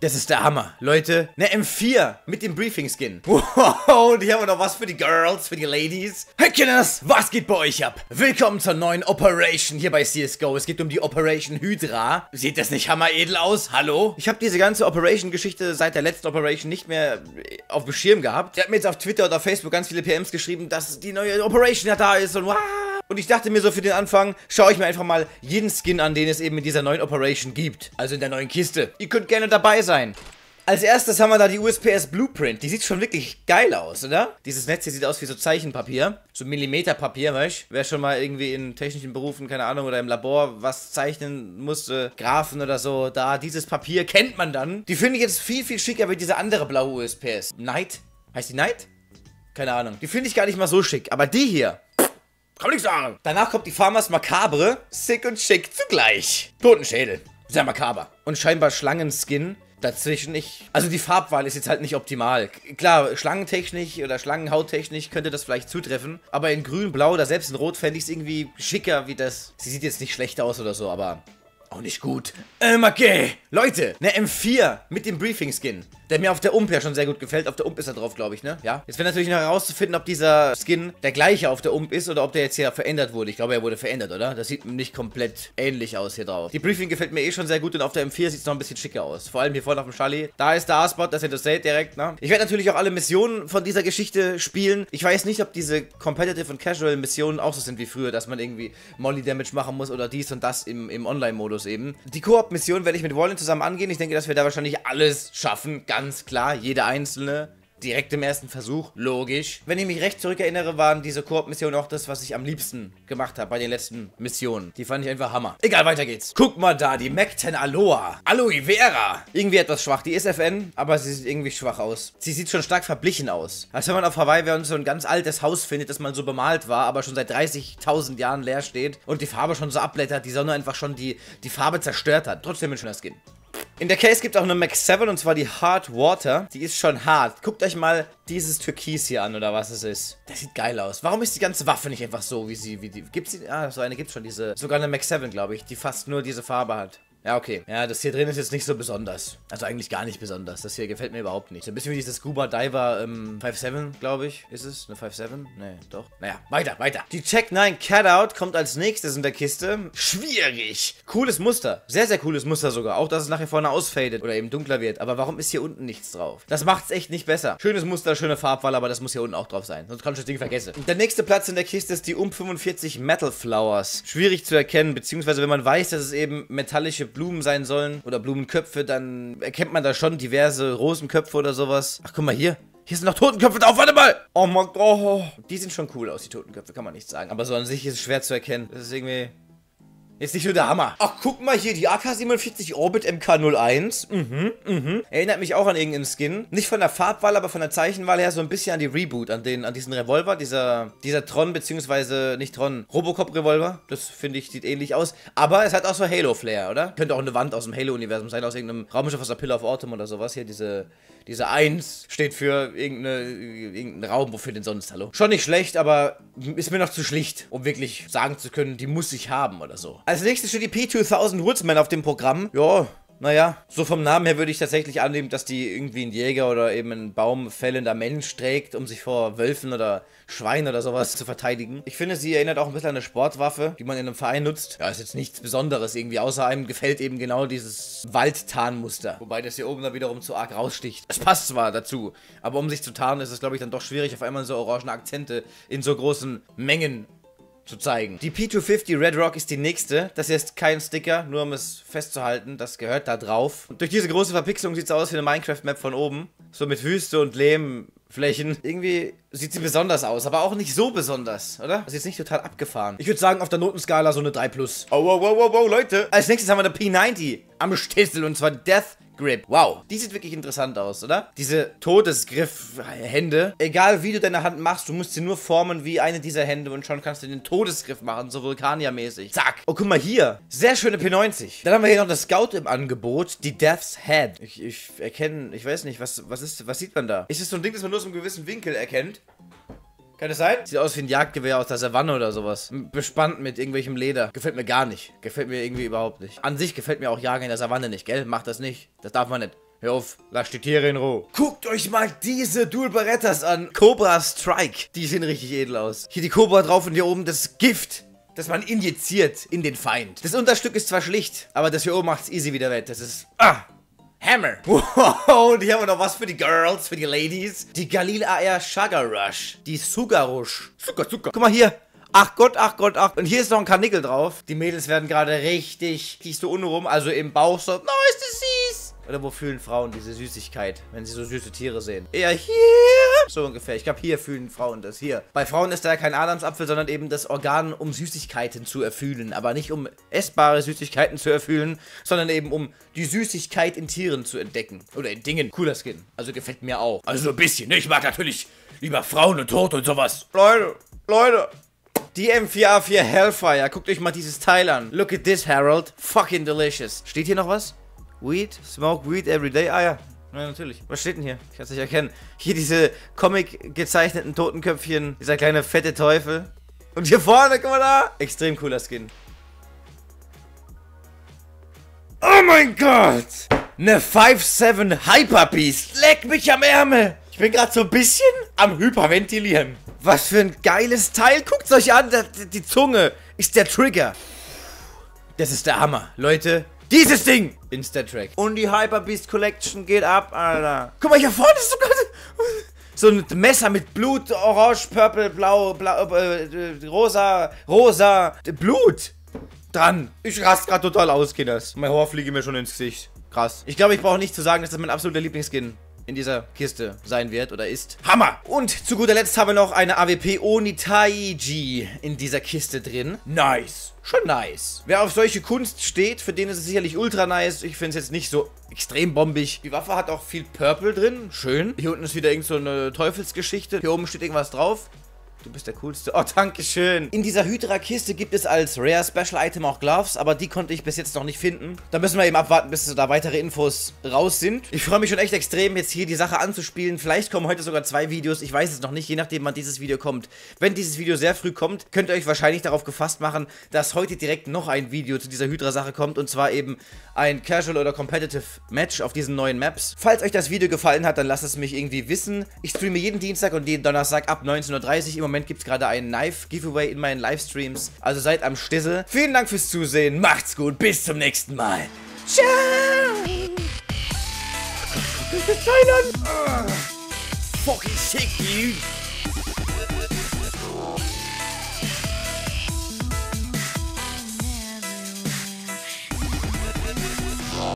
Das ist der Hammer. Leute, eine M4 mit dem Briefing-Skin. Wow, und hier haben wir noch was für die Girls, für die Ladies. Hey Kinders, was geht bei euch ab? Willkommen zur neuen Operation hier bei CSGO. Es geht um die Operation Hydra. Sieht das nicht hammeredel aus? Hallo? Ich habe diese ganze Operation-Geschichte seit der letzten Operation nicht mehr auf dem Schirm gehabt. Der hat mir jetzt auf Twitter oder Facebook ganz viele PMs geschrieben, dass die neue Operation ja da ist und wow. Und ich dachte mir so für den Anfang, schaue ich mir einfach mal jeden Skin an, den es eben in dieser neuen Operation gibt. Also in der neuen Kiste. Ihr könnt gerne dabei sein. Als erstes haben wir da die USPS Blueprint. Die sieht schon wirklich geil aus, oder? Dieses Netz hier sieht aus wie so Zeichenpapier. So Millimeterpapier, weißt Wer schon mal irgendwie in technischen Berufen, keine Ahnung, oder im Labor was zeichnen musste, Graphen oder so, da, dieses Papier kennt man dann. Die finde ich jetzt viel, viel schicker wie diese andere blaue USPS. Night? Heißt die Night? Keine Ahnung. Die finde ich gar nicht mal so schick. Aber die hier, kann man nicht sagen. Danach kommt die Farmers Macabre. Sick und schick zugleich. Totenschädel. Sehr makaber. Und scheinbar Schlangenskin. Dazwischen ich. Also die Farbwahl ist jetzt halt nicht optimal. Klar, Schlangentechnisch oder Schlangenhauttechnisch könnte das vielleicht zutreffen. Aber in grün, blau oder selbst in rot fände ich es irgendwie schicker wie das. Sie sieht jetzt nicht schlecht aus oder so, aber auch nicht gut. Ähm, okay. Leute, eine M4 mit dem Briefing-Skin. Der mir auf der Ump ja schon sehr gut gefällt. Auf der Ump ist er drauf, glaube ich, ne? Ja. Jetzt wäre natürlich noch herauszufinden, ob dieser Skin der gleiche auf der Ump ist oder ob der jetzt hier verändert wurde. Ich glaube, er wurde verändert, oder? Das sieht nicht komplett ähnlich aus hier drauf. Die Briefing gefällt mir eh schon sehr gut und auf der M4 sieht es noch ein bisschen schicker aus. Vor allem hier vorne auf dem Charlie. Da ist der A-Spot, das ihr das seht direkt, ne? Ich werde natürlich auch alle Missionen von dieser Geschichte spielen. Ich weiß nicht, ob diese Competitive und Casual Missionen auch so sind wie früher, dass man irgendwie Molly-Damage machen muss oder dies und das im, im Online-Modus eben. Die Koop-Mission werde ich mit Wallin zusammen angehen. Ich denke, dass wir da wahrscheinlich alles schaffen. Ganz klar, jede einzelne. Direkt im ersten Versuch, logisch. Wenn ich mich recht zurückerinnere, waren diese Koop-Missionen auch das, was ich am liebsten gemacht habe bei den letzten Missionen. Die fand ich einfach Hammer. Egal, weiter geht's. Guck mal da, die 10 Aloha. Aloe Vera. Irgendwie etwas schwach. Die ist FN, aber sie sieht irgendwie schwach aus. Sie sieht schon stark verblichen aus. Als wenn man auf Hawaii wäre und so ein ganz altes Haus findet, das mal so bemalt war, aber schon seit 30.000 Jahren leer steht und die Farbe schon so abblättert, die Sonne einfach schon die, die Farbe zerstört hat. Trotzdem ein schöner Skin. In der Case gibt es auch eine Max 7 und zwar die Hard Water. Die ist schon hart. Guckt euch mal dieses Türkis hier an oder was es ist. Das sieht geil aus. Warum ist die ganze Waffe nicht einfach so, wie sie, wie die, gibt's die, ah, so eine gibt's schon, diese, sogar eine Max 7, glaube ich, die fast nur diese Farbe hat. Ja, okay. Ja, das hier drin ist jetzt nicht so besonders. Also eigentlich gar nicht besonders. Das hier gefällt mir überhaupt nicht. So ein bisschen wie dieses Scuba Diver ähm, 5.7, glaube ich. Ist es? Eine 5.7? Nee, doch. Naja, weiter, weiter. Die Check 9 Catout kommt als nächstes in der Kiste. Schwierig. Cooles Muster. Sehr, sehr cooles Muster sogar. Auch, dass es nachher vorne ausfadet oder eben dunkler wird. Aber warum ist hier unten nichts drauf? Das macht es echt nicht besser. Schönes Muster, schöne Farbwahl, aber das muss hier unten auch drauf sein. Sonst kann ich das Ding vergessen. Der nächste Platz in der Kiste ist die um 45 Metal Flowers. Schwierig zu erkennen, beziehungsweise wenn man weiß, dass es eben metallische Blumen sein sollen, oder Blumenköpfe, dann erkennt man da schon diverse Rosenköpfe oder sowas. Ach, guck mal hier. Hier sind noch Totenköpfe drauf, warte mal! Oh mein Gott. Die sind schon cool aus, die Totenköpfe, kann man nicht sagen. Aber so an sich ist es schwer zu erkennen. Das ist irgendwie... Ist nicht nur der Hammer. Ach, guck mal hier, die AK-47 Orbit MK01. Mhm, mhm. Erinnert mich auch an irgendeinen Skin. Nicht von der Farbwahl, aber von der Zeichenwahl her so ein bisschen an die Reboot, an den, an diesen Revolver, dieser, dieser Tron, beziehungsweise nicht Tron, Robocop-Revolver. Das finde ich, sieht ähnlich aus. Aber es hat auch so Halo-Flair, oder? Könnte auch eine Wand aus dem Halo-Universum sein, aus irgendeinem Raumschiff aus der Pillar of Autumn oder sowas. Hier diese, diese 1 steht für irgendeine, irgendeinen Raum, wofür denn sonst, hallo? Schon nicht schlecht, aber ist mir noch zu schlicht, um wirklich sagen zu können, die muss ich haben oder so. Als nächstes steht die P2000 Woodsman auf dem Programm. Ja, naja, so vom Namen her würde ich tatsächlich annehmen, dass die irgendwie ein Jäger oder eben ein baumfällender Mensch trägt, um sich vor Wölfen oder Schweinen oder sowas zu verteidigen. Ich finde, sie erinnert auch ein bisschen an eine Sportwaffe, die man in einem Verein nutzt. Ja, ist jetzt nichts Besonderes irgendwie, außer einem gefällt eben genau dieses Waldtarnmuster. Wobei das hier oben dann wiederum zu arg raussticht. Es passt zwar dazu, aber um sich zu tarnen, ist es, glaube ich, dann doch schwierig, auf einmal so orangene Akzente in so großen Mengen zu zeigen. Die P250 Red Rock ist die nächste. Das hier ist kein Sticker, nur um es festzuhalten. Das gehört da drauf. Und durch diese große Verpixelung sieht es aus wie eine Minecraft-Map von oben. So mit Wüste und Lehmflächen. Irgendwie sieht sie besonders aus, aber auch nicht so besonders, oder? Das ist jetzt nicht total abgefahren. Ich würde sagen, auf der Notenskala so eine 3 plus. Oh, wow, wow, wow, wow, Leute. Als nächstes haben wir eine P90 am Stissel und zwar Death Grip. Wow, die sieht wirklich interessant aus, oder? Diese Todesgriff-Hände. Egal wie du deine Hand machst, du musst sie nur formen wie eine dieser Hände und schon kannst du den Todesgriff machen, so Vulkanier-mäßig. Zack. Oh, guck mal hier. Sehr schöne P90. Dann haben wir hier noch das Scout im Angebot, die Death's Head. Ich, ich erkenne, ich weiß nicht, was, was ist, was sieht man da? Ist es so ein Ding, das man nur aus einem gewissen Winkel erkennt? Kann das sein? Sieht aus wie ein Jagdgewehr aus der Savanne oder sowas. Bespannt mit irgendwelchem Leder. Gefällt mir gar nicht. Gefällt mir irgendwie überhaupt nicht. An sich gefällt mir auch Jagen in der Savanne nicht, gell? Macht das nicht. Das darf man nicht. Hör auf, lasst die Tiere in Ruhe. Guckt euch mal diese Dual Berettas an. Cobra Strike. Die sehen richtig edel aus. Hier die Cobra drauf und hier oben das Gift das man injiziert in den Feind. Das Unterstück ist zwar schlicht, aber das hier oben macht's easy wieder wett. Das ist... Ah! Hammer. Wow, und hier haben wir noch was für die Girls, für die Ladies. Die Galil AR Sugar Rush. Die Sugar Rush. Zucker, Zucker. Guck mal hier. Ach Gott, ach Gott, ach. Und hier ist noch ein Karnickel drauf. Die Mädels werden gerade richtig, richtig so unrum, also im Bauch so, no, ist das süß. Oder wo fühlen Frauen diese Süßigkeit, wenn sie so süße Tiere sehen? Eher hier. So ungefähr. Ich glaube, hier fühlen Frauen das. Hier. Bei Frauen ist da kein Adamsapfel, sondern eben das Organ, um Süßigkeiten zu erfüllen. Aber nicht um essbare Süßigkeiten zu erfüllen, sondern eben um die Süßigkeit in Tieren zu entdecken. Oder in Dingen. Cooler Skin. Also gefällt mir auch. Also so ein bisschen. Ne? Ich mag natürlich lieber Frauen und Tod und sowas. Leute, Leute. Die M4A4 Hellfire. Guckt euch mal dieses Teil an. Look at this, Harold. Fucking delicious. Steht hier noch was? Weed? Smoke weed every day? Ah ja. Ja, natürlich. Was steht denn hier? Ich kann es nicht erkennen. Hier diese Comic gezeichneten Totenköpfchen. Dieser kleine fette Teufel. Und hier vorne, guck mal da. Extrem cooler Skin. Oh mein Gott! Eine 5-7 Hyper Beast. Leck mich am Ärmel. Ich bin gerade so ein bisschen am Hyperventilieren. Was für ein geiles Teil. Guckt euch an. Die Zunge ist der Trigger. Das ist der Hammer. Leute, dieses Ding! Insta-Track. Und die Hyper Beast Collection geht ab, Alter. Guck mal, hier vorne ist sogar so ein Messer mit Blut, orange, purple, blau, blau, äh, rosa, rosa, Blut dran. Ich rast gerade total aus, Kinders. Mein Haar fliege mir schon ins Gesicht. Krass. Ich glaube, ich brauche nicht zu sagen, dass das mein absoluter Lieblingsskin in dieser Kiste sein wird oder ist. Hammer! Und zu guter Letzt haben wir noch eine AWP Onitaiji in dieser Kiste drin. Nice. Schon nice. Wer auf solche Kunst steht, für den ist es sicherlich ultra nice. Ich finde es jetzt nicht so extrem bombig. Die Waffe hat auch viel Purple drin. Schön. Hier unten ist wieder irgend so eine Teufelsgeschichte. Hier oben steht irgendwas drauf. Du bist der Coolste. Oh, danke schön. In dieser Hydra-Kiste gibt es als Rare Special Item auch Gloves, aber die konnte ich bis jetzt noch nicht finden. Da müssen wir eben abwarten, bis da weitere Infos raus sind. Ich freue mich schon echt extrem, jetzt hier die Sache anzuspielen. Vielleicht kommen heute sogar zwei Videos. Ich weiß es noch nicht, je nachdem, wann dieses Video kommt. Wenn dieses Video sehr früh kommt, könnt ihr euch wahrscheinlich darauf gefasst machen, dass heute direkt noch ein Video zu dieser Hydra-Sache kommt. Und zwar eben ein Casual oder Competitive Match auf diesen neuen Maps. Falls euch das Video gefallen hat, dann lasst es mich irgendwie wissen. Ich streame jeden Dienstag und jeden Donnerstag ab 19.30 Uhr. Im Moment gibt es gerade einen Knife-Giveaway in meinen Livestreams. Also seid am Stissel. Vielen Dank fürs Zusehen. Macht's gut. Bis zum nächsten Mal. Ciao. Thailand. Uh, fucking sick, dude.